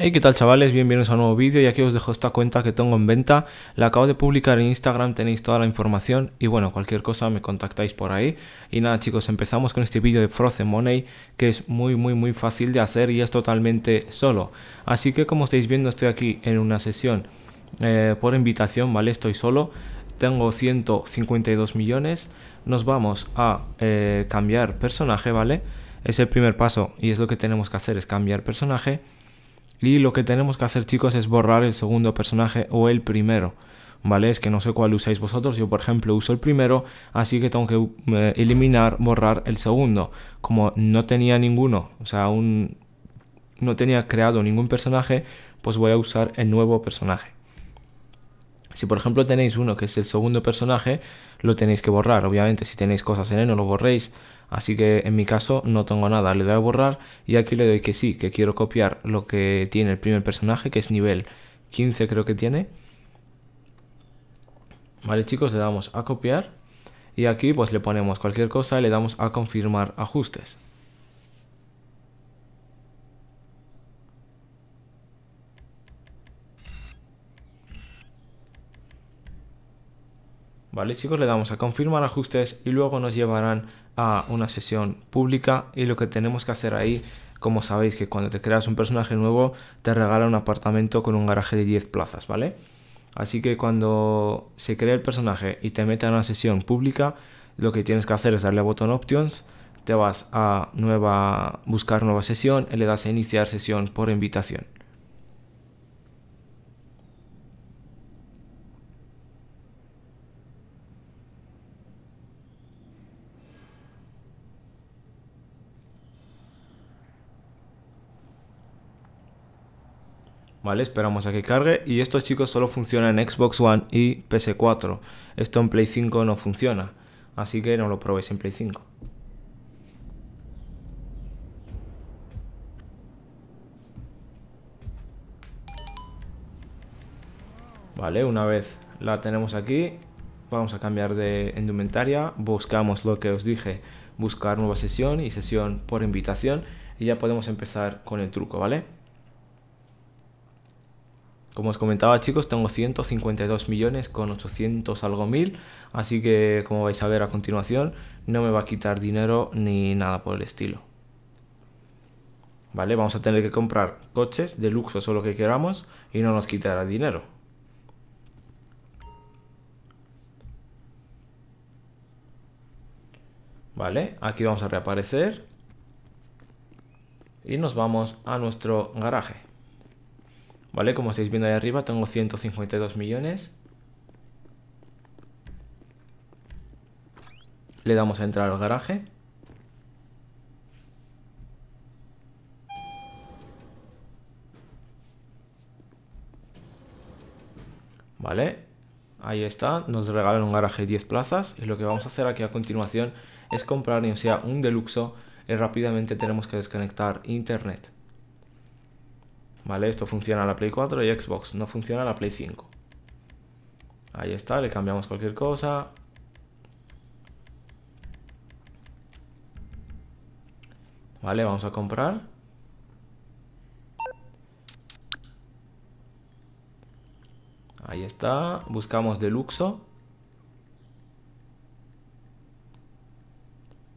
Hey, ¿qué tal chavales? Bienvenidos a un nuevo vídeo y aquí os dejo esta cuenta que tengo en venta. La acabo de publicar en Instagram, tenéis toda la información y bueno, cualquier cosa me contactáis por ahí. Y nada chicos, empezamos con este vídeo de Frozen Money que es muy muy muy fácil de hacer y es totalmente solo. Así que como estáis viendo estoy aquí en una sesión eh, por invitación, ¿vale? Estoy solo, tengo 152 millones. Nos vamos a eh, cambiar personaje, ¿vale? Es el primer paso y es lo que tenemos que hacer, es cambiar personaje. Y lo que tenemos que hacer chicos es borrar el segundo personaje o el primero. ¿Vale? Es que no sé cuál usáis vosotros. Yo por ejemplo uso el primero, así que tengo que eh, eliminar, borrar el segundo. Como no tenía ninguno, o sea, un, no tenía creado ningún personaje, pues voy a usar el nuevo personaje. Si por ejemplo tenéis uno que es el segundo personaje, lo tenéis que borrar. Obviamente si tenéis cosas en él no lo borréis. Así que en mi caso no tengo nada, le doy a borrar y aquí le doy que sí, que quiero copiar lo que tiene el primer personaje, que es nivel 15 creo que tiene. Vale chicos, le damos a copiar y aquí pues le ponemos cualquier cosa y le damos a confirmar ajustes. Vale chicos, le damos a confirmar ajustes y luego nos llevarán a una sesión pública y lo que tenemos que hacer ahí, como sabéis que cuando te creas un personaje nuevo te regala un apartamento con un garaje de 10 plazas, ¿vale? Así que cuando se crea el personaje y te mete a una sesión pública, lo que tienes que hacer es darle a botón options, te vas a nueva buscar nueva sesión y le das a iniciar sesión por invitación. Esperamos a que cargue y estos chicos solo funcionan en Xbox One y PS4. Esto en Play 5 no funciona, así que no lo probéis en Play 5. Vale, una vez la tenemos aquí, vamos a cambiar de indumentaria, buscamos lo que os dije, buscar nueva sesión y sesión por invitación y ya podemos empezar con el truco, ¿vale? Como os comentaba chicos, tengo 152 millones con 800 algo mil, así que como vais a ver a continuación, no me va a quitar dinero ni nada por el estilo. ¿Vale? Vamos a tener que comprar coches de lujo o lo que queramos y no nos quitará dinero. Vale, aquí vamos a reaparecer y nos vamos a nuestro garaje. ¿Vale? Como estáis viendo ahí arriba, tengo 152 millones. Le damos a entrar al garaje. Vale, ahí está, nos regalan un garaje de 10 plazas y lo que vamos a hacer aquí a continuación es comprar ya sea un deluxo y rápidamente tenemos que desconectar internet. ¿Vale? Esto funciona en la Play 4 y Xbox, no funciona en la Play 5. Ahí está, le cambiamos cualquier cosa. Vale, vamos a comprar. Ahí está, buscamos Deluxo.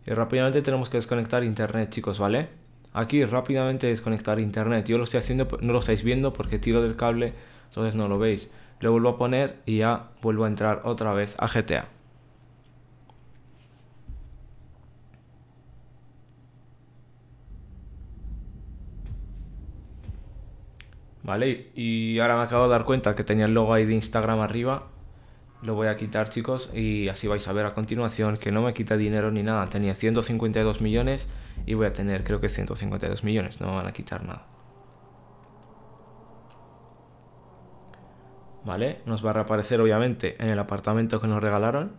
Y rápidamente tenemos que desconectar internet, chicos, ¿vale? Aquí rápidamente desconectar internet. Yo lo estoy haciendo, no lo estáis viendo porque tiro del cable, entonces no lo veis. Le vuelvo a poner y ya vuelvo a entrar otra vez a GTA. Vale, y ahora me acabo de dar cuenta que tenía el logo ahí de Instagram arriba lo voy a quitar chicos y así vais a ver a continuación que no me quita dinero ni nada. Tenía 152 millones y voy a tener creo que 152 millones, no me van a quitar nada. Vale, nos va a reaparecer obviamente en el apartamento que nos regalaron.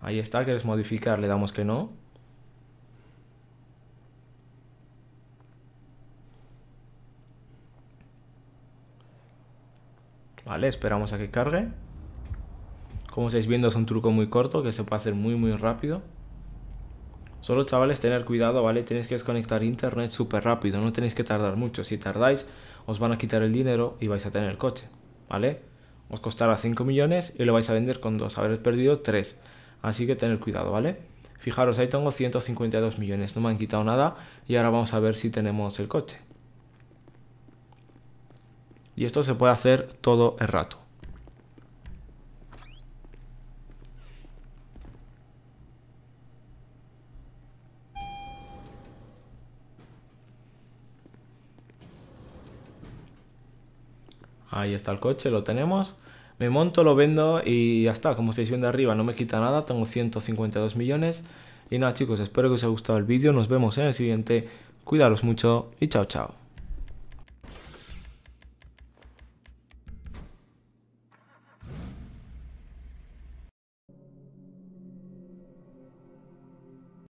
Ahí está, quieres modificar, le damos que no. Vale, esperamos a que cargue. Como estáis viendo es un truco muy corto que se puede hacer muy muy rápido. Solo chavales tener cuidado, ¿vale? Tenéis que desconectar internet súper rápido, no tenéis que tardar mucho. Si tardáis os van a quitar el dinero y vais a tener el coche, ¿vale? Os costará 5 millones y lo vais a vender con 2, habréis perdido 3. Así que tener cuidado, ¿vale? Fijaros, ahí tengo 152 millones, no me han quitado nada y ahora vamos a ver si tenemos el coche. Y esto se puede hacer todo el rato. Ahí está el coche, lo tenemos. Me monto, lo vendo y ya está. Como estáis viendo arriba, no me quita nada. Tengo 152 millones. Y nada, chicos, espero que os haya gustado el vídeo. Nos vemos en el siguiente. Cuidaros mucho y chao, chao.